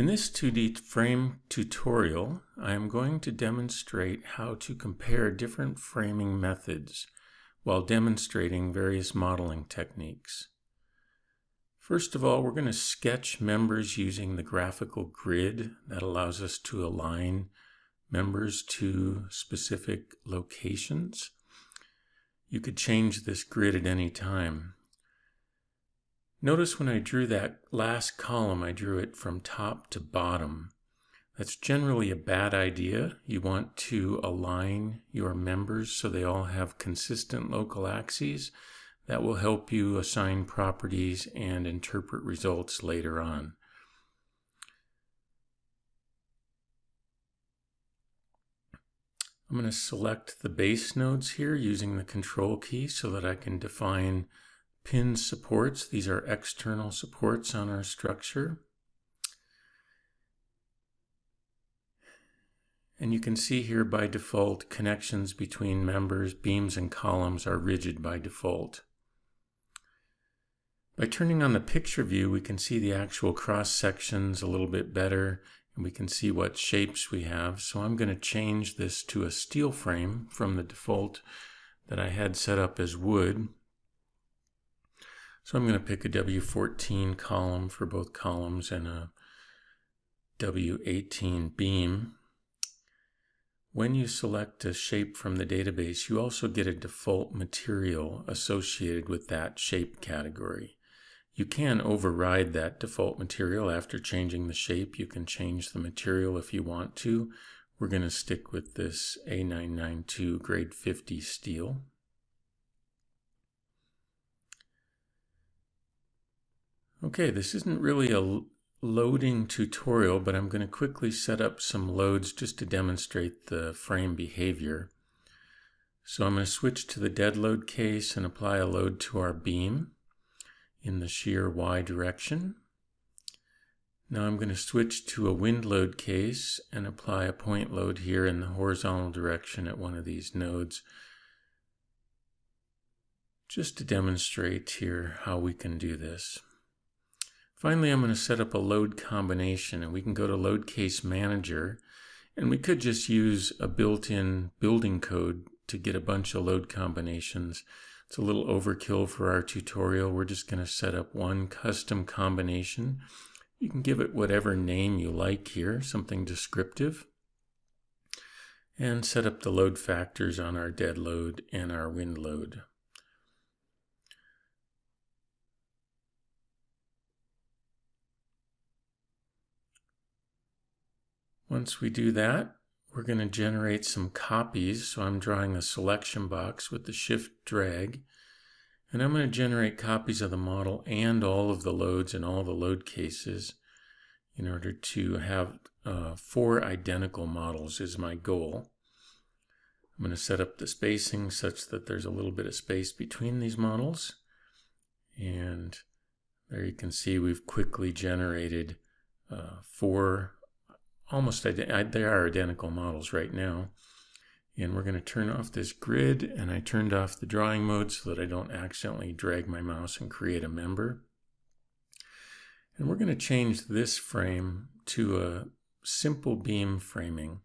In this 2D frame tutorial, I am going to demonstrate how to compare different framing methods while demonstrating various modeling techniques. First of all, we're going to sketch members using the graphical grid that allows us to align members to specific locations. You could change this grid at any time. Notice when I drew that last column, I drew it from top to bottom. That's generally a bad idea. You want to align your members so they all have consistent local axes. That will help you assign properties and interpret results later on. I'm going to select the base nodes here using the control key so that I can define pin supports. These are external supports on our structure. And you can see here by default connections between members, beams, and columns are rigid by default. By turning on the picture view, we can see the actual cross sections a little bit better and we can see what shapes we have. So I'm going to change this to a steel frame from the default that I had set up as wood. So I'm going to pick a W14 column for both columns and a W18 beam. When you select a shape from the database, you also get a default material associated with that shape category. You can override that default material after changing the shape. You can change the material if you want to. We're going to stick with this A992 grade 50 steel. Okay, this isn't really a loading tutorial, but I'm going to quickly set up some loads just to demonstrate the frame behavior. So I'm going to switch to the dead load case and apply a load to our beam in the shear Y direction. Now I'm going to switch to a wind load case and apply a point load here in the horizontal direction at one of these nodes just to demonstrate here how we can do this. Finally, I'm going to set up a load combination and we can go to Load Case Manager and we could just use a built-in building code to get a bunch of load combinations. It's a little overkill for our tutorial. We're just going to set up one custom combination. You can give it whatever name you like here, something descriptive. And set up the load factors on our dead load and our wind load. Once we do that, we're going to generate some copies. So I'm drawing a selection box with the shift drag. And I'm going to generate copies of the model and all of the loads and all the load cases in order to have uh, four identical models is my goal. I'm going to set up the spacing such that there's a little bit of space between these models. And there you can see we've quickly generated uh, four almost they are identical models right now. And we're going to turn off this grid and I turned off the drawing mode so that I don't accidentally drag my mouse and create a member. And we're going to change this frame to a simple beam framing.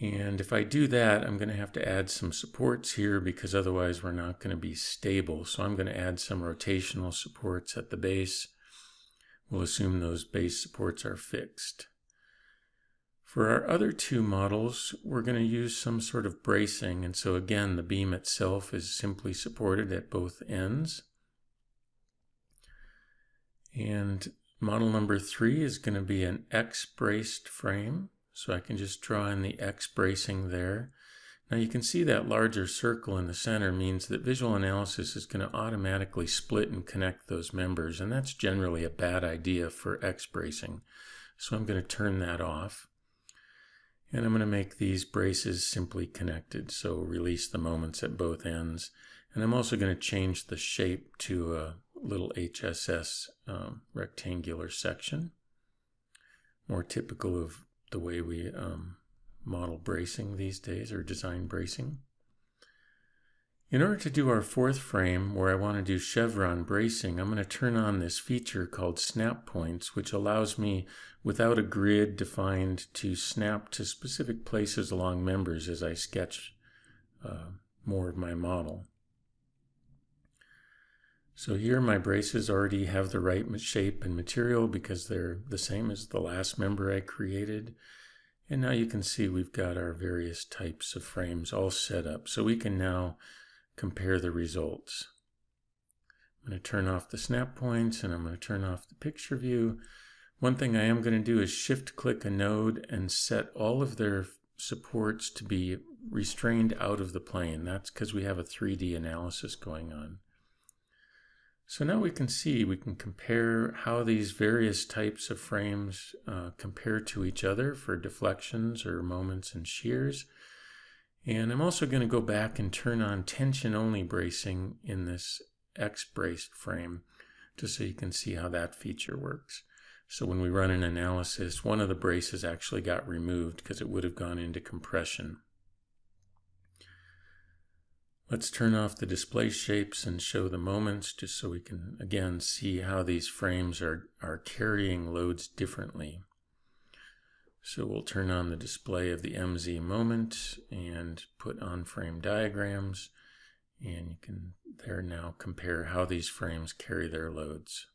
And if I do that, I'm going to have to add some supports here because otherwise we're not going to be stable. So I'm going to add some rotational supports at the base. We'll assume those base supports are fixed. For our other two models, we're going to use some sort of bracing. And so again, the beam itself is simply supported at both ends. And model number three is going to be an X-braced frame. So I can just draw in the X bracing there. Now you can see that larger circle in the center means that visual analysis is going to automatically split and connect those members. And that's generally a bad idea for X bracing. So I'm going to turn that off. And I'm going to make these braces simply connected, so release the moments at both ends. And I'm also going to change the shape to a little HSS um, rectangular section, more typical of the way we um, model bracing these days or design bracing. In order to do our fourth frame where I want to do chevron bracing, I'm going to turn on this feature called snap points, which allows me, without a grid defined, to snap to specific places along members as I sketch uh, more of my model. So here my braces already have the right shape and material because they're the same as the last member I created. And now you can see we've got our various types of frames all set up. So we can now compare the results. I'm going to turn off the snap points and I'm going to turn off the picture view. One thing I am going to do is shift click a node and set all of their supports to be restrained out of the plane. That's because we have a 3D analysis going on. So now we can see, we can compare how these various types of frames uh, compare to each other for deflections or moments and shears. And I'm also going to go back and turn on tension only bracing in this X braced frame just so you can see how that feature works. So when we run an analysis, one of the braces actually got removed because it would have gone into compression. Let's turn off the display shapes and show the moments just so we can again see how these frames are, are carrying loads differently. So we'll turn on the display of the MZ moment and put on frame diagrams. And you can there now compare how these frames carry their loads.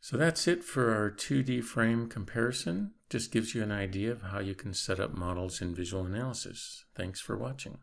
So that's it for our 2D frame comparison. Just gives you an idea of how you can set up models in visual analysis. Thanks for watching.